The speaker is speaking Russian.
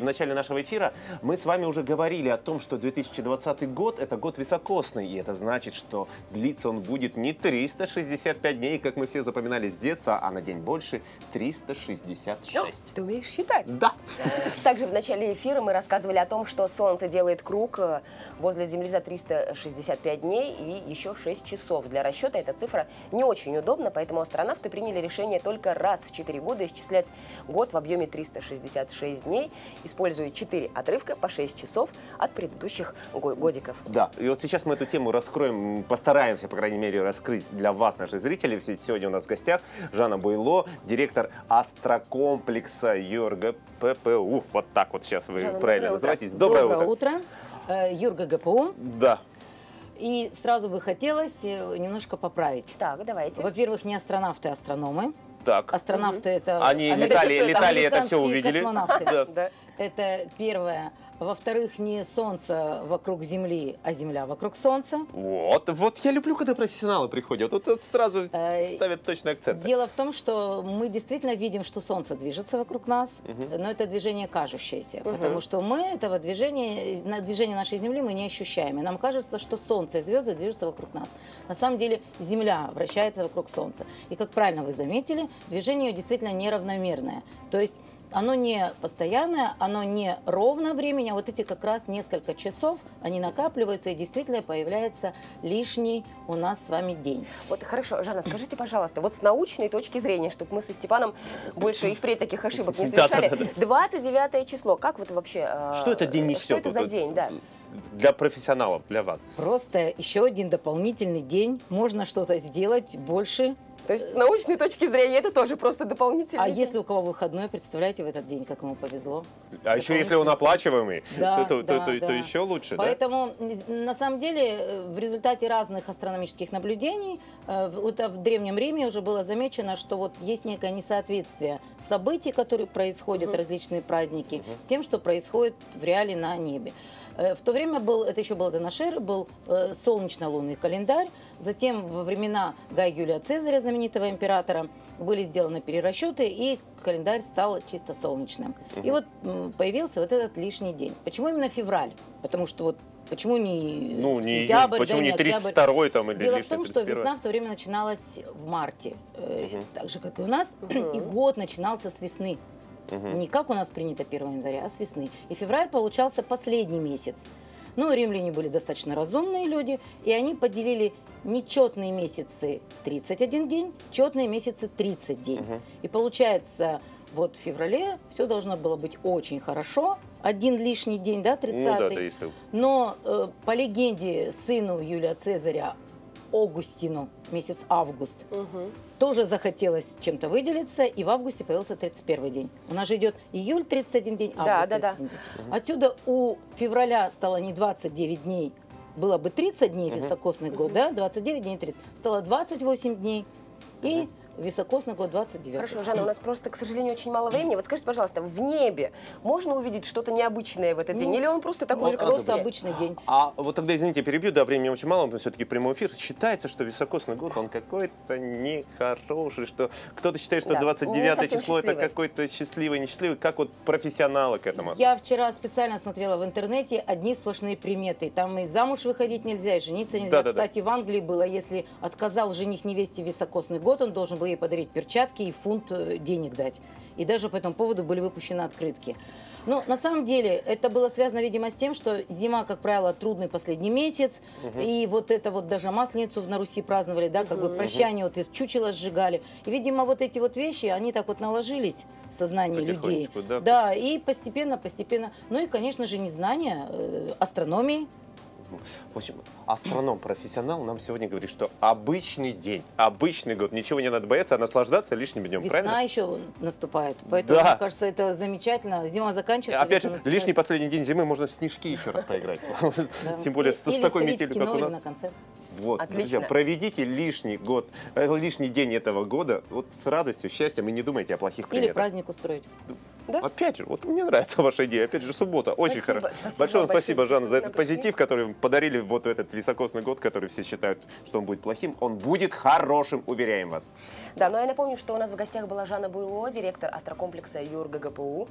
В начале нашего эфира мы с вами уже говорили о том, что 2020 год – это год високосный, и это значит, что длиться он будет не 365 дней, как мы все запоминали с детства, а на день больше – 366. Ты умеешь считать? Да. Также в начале эфира мы рассказывали о том, что Солнце делает круг э, возле Земли за 365 дней и еще 6 часов. Для расчета эта цифра не очень удобна, поэтому астронавты приняли решение только раз в 4 года исчислять год в объеме 366 дней используя 4 отрывка по 6 часов от предыдущих го- годиков. Да, и вот сейчас мы эту тему раскроем, постараемся, по крайней мере, раскрыть для вас, наших зрителей. Все- Сегодня у нас в гостях Жанна Буйло, директор астрокомплекса ЮРГППУ. Вот так вот сейчас вы Жанна, правильно доброе утро. называетесь. Доброе, утро. утро. Э, Юрга ГПУ. Да. И сразу бы хотелось э, немножко поправить. Так, давайте. Во-первых, не астронавты, а астрономы. Так. Астронавты это... Они летали, летали, это все увидели. космонавты. Да. Это первое. Во-вторых, не Солнце вокруг Земли, а Земля вокруг Солнца. Вот, вот я люблю, когда профессионалы приходят. Вот это сразу Э, ставят точный акцент. Дело в том, что мы действительно видим, что Солнце движется вокруг нас, но это движение кажущееся, потому что мы этого движения, на движение нашей Земли мы не ощущаем. И нам кажется, что Солнце и звезды движутся вокруг нас. На самом деле Земля вращается вокруг Солнца. И, как правильно вы заметили, движение ее действительно неравномерное. То есть оно не постоянное, оно не ровно времени, а вот эти как раз несколько часов, они накапливаются, и действительно появляется лишний у нас с вами день. Вот хорошо, Жанна, скажите, пожалуйста, вот с научной точки зрения, чтобы мы со Степаном больше и впредь таких ошибок не совершали, да, да. 29 число, как вот вообще... э, Что этот день несет? Что это за день, да? Для профессионалов, для вас. Просто еще один дополнительный день. Можно что-то сделать больше. То есть с научной точки зрения это тоже просто дополнительный А день. если у кого выходной, представляете, в этот день, как ему повезло. А еще если он оплачиваемый, Да, то, то- да, то- то да. еще лучше, да? Поэтому, н- на самом деле, в результате разных астрономических наблюдений, э, в- вот, а в Древнем Риме уже было замечено, что вот есть некое несоответствие событий, которые происходят, различные праздники, с тем, что происходит в реале на небе. Э, В то время был, это еще нашей эры, был э, солнечно-лунный календарь. Затем во времена Гая Юлия Цезаря, знаменитого императора, были сделаны перерасчеты, и календарь стал чисто солнечным. И вот появился вот этот лишний день. Почему именно февраль? Потому что вот почему не Ну, не, сентябрь, почему да, не октябрь? 32 там или Дело в том, что 31? весна в то время начиналась в марте, э, так же, как и у нас, и год начинался с весны. Не как у нас принято 1 января, а с весны. И февраль получался последний месяц. Ну, римляне были достаточно разумные люди, и они поделили нечетные месяцы 31 день, четные месяцы 30 день. И получается, вот в феврале все должно было быть очень хорошо, один лишний день, да, 30 Ну да, да, если... но э, по легенде сыну Юлия Цезаря Огустину, месяц август, Мгм. тоже захотелось чем-то выделиться, и в августе появился 31 день. У нас же идет июль 31 день, август Да, да, да. 31 день. Отсюда у февраля стало не 29 дней, было бы 30 дней високосный год, да, 29 дней 30, стало 28 дней, и високосный год 29. Хорошо, Жанна, у нас просто, к сожалению, очень мало времени. Вот скажите, пожалуйста, в небе можно увидеть что-то необычное в этот день? Ну, Или он просто такой же, как Просто обычный день. А вот тогда, извините, перебью, да, времени очень мало, мы все-таки прямой эфир. Считается, что високосный год, он какой-то нехороший, что кто-то считает, что Да, 29 не совсем число это счастливый. какой-то счастливый, несчастливый, как вот профессионалы к этому. Я вчера специально смотрела в интернете одни сплошные приметы. Там и замуж выходить нельзя, и жениться нельзя. Да-да-да. Кстати, в Англии было, если отказал жених невесте високосный год, он должен был ей подарить перчатки и фунт э, денег дать. И даже по этому поводу были выпущены открытки. Ну, на самом деле, это было связано, видимо, с тем, что зима, как правило, трудный последний месяц, и вот это вот даже Масленицу на Руси праздновали, да, как бы прощание, вот из чучела сжигали. И, видимо, вот эти вот вещи, они так вот наложились в сознании людей. Да. Да, и постепенно, постепенно. Ну и, конечно же, незнание э, астрономии. В общем, астроном, профессионал нам сегодня говорит, что обычный день, обычный год, ничего не надо бояться, а наслаждаться лишним днем, Весна правильно? еще наступает. Поэтому, Да. мне кажется, это замечательно. Зима заканчивается. Опять же, наступает. лишний последний день зимы можно в снежки еще раз поиграть. Тем более с или такой метелью, как у или нас. Вот, Отлично. друзья, проведите лишний год, э, лишний день этого года вот с радостью, счастьем и не думайте о плохих Или приметах. праздник устроить. Да? Опять же, вот мне нравится ваша идея. Опять же, суббота. Очень Спасибо, хорошо. спасибо Большое вам спасибо, большое, Жанна, за этот позитив, который вы подарили вот в этот високосный год, который все считают, что он будет плохим. Он будет хорошим, уверяем вас. Да, но я напомню, что у нас в гостях была Жанна Буйло, директор астрокомплекса ЮР ГГПУ.